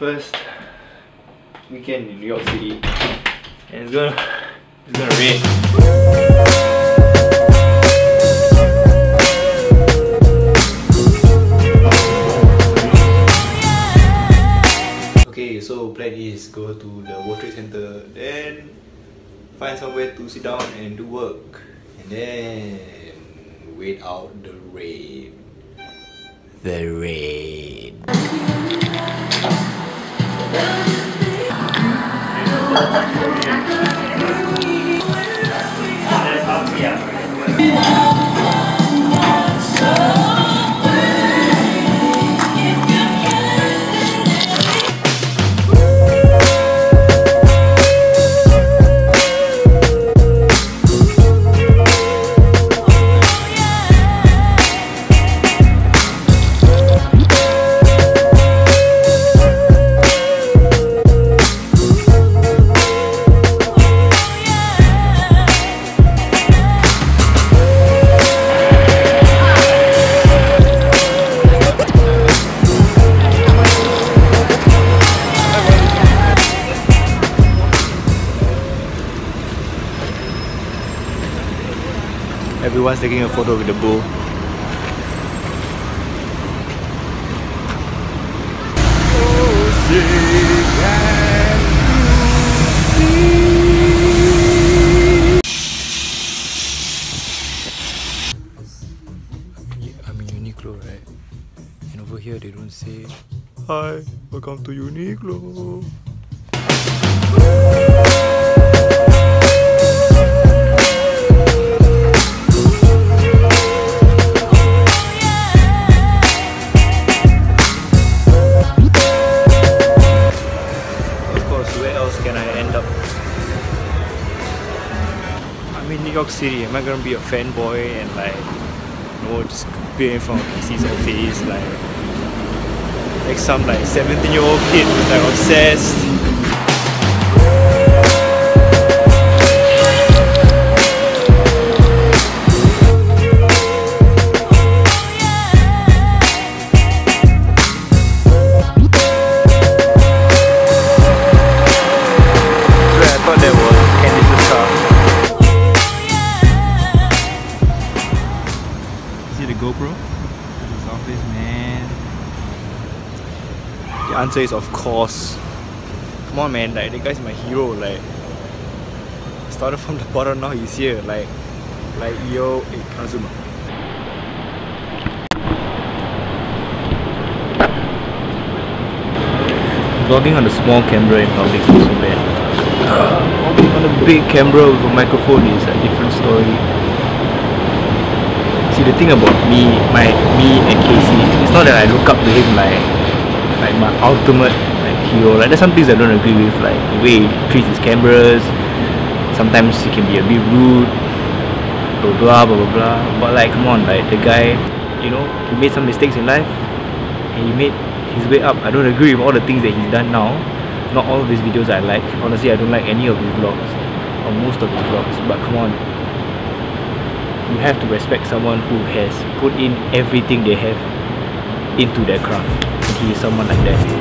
first weekend in New York City and it's gonna it's gonna rain. Okay, so plan is go to the World Trade Center, then find somewhere to sit down and do work, and then wait out the rain. The rain. Yeah. Everyone's taking a photo with the bull. I'm in Uniqlo, right? And over here they don't say, Hi, welcome to Uniqlo. I'm in New York City. Am I gonna be a fanboy and like, you know, just appear in front of Casey's face like, like some like 17 year old kid who's like obsessed? See the GoPro? Office, man. The answer is of course. Come on, man. Like the guy's my hero. Like started from the bottom, now he's here. Like, like yo, hey, Kazuma. Vlogging on a small camera in public is so bad. On a big camera with a microphone is a different story. See the thing about me, my me and Casey, it's not that I look up to him like like my ultimate like hero. Like there's some things I don't agree with, like the way he treats his cameras. Sometimes he can be a bit rude, blah blah blah blah blah. But like come on, like the guy, you know, he made some mistakes in life and he made his way up. I don't agree with all the things that he's done now. Not all of his videos I like. Honestly, I don't like any of his vlogs or most of his vlogs. But come on, you have to respect someone who has put in everything they have into their craft. He is someone like that.